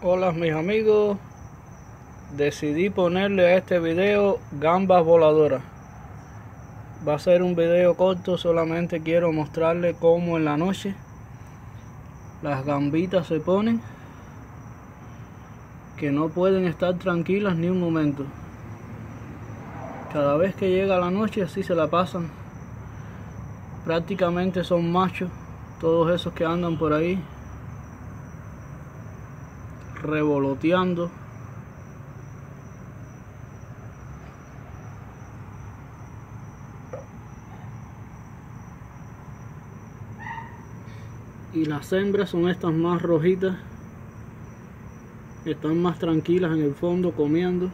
Hola mis amigos, decidí ponerle a este video gambas voladoras. Va a ser un video corto, solamente quiero mostrarle cómo en la noche las gambitas se ponen que no pueden estar tranquilas ni un momento. Cada vez que llega la noche así se la pasan. Prácticamente son machos, todos esos que andan por ahí revoloteando. Y las hembras son estas más rojitas. Están más tranquilas en el fondo comiendo.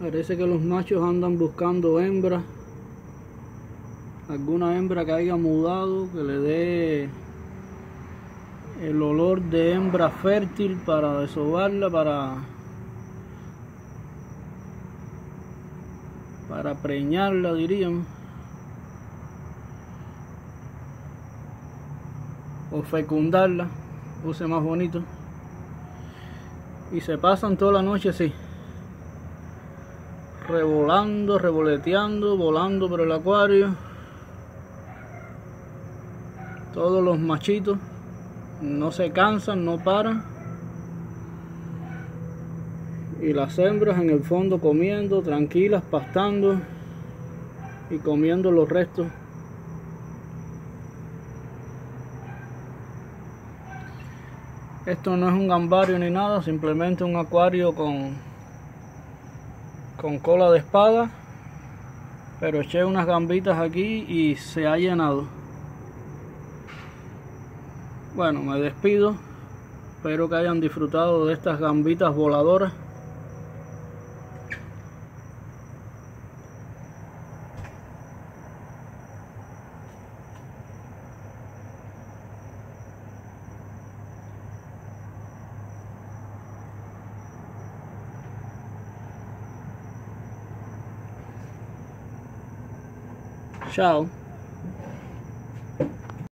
Parece que los machos andan buscando hembras. Alguna hembra que haya mudado, que le dé el olor de hembra fértil para desovarla, para, para preñarla, diríamos. O fecundarla, puse más bonito. Y se pasan toda la noche así revolando, revoleteando, volando por el acuario. Todos los machitos no se cansan, no paran. Y las hembras en el fondo comiendo, tranquilas, pastando y comiendo los restos. Esto no es un gambario ni nada, simplemente un acuario con con cola de espada pero eché unas gambitas aquí y se ha llenado. Bueno me despido. Espero que hayan disfrutado de estas gambitas voladoras So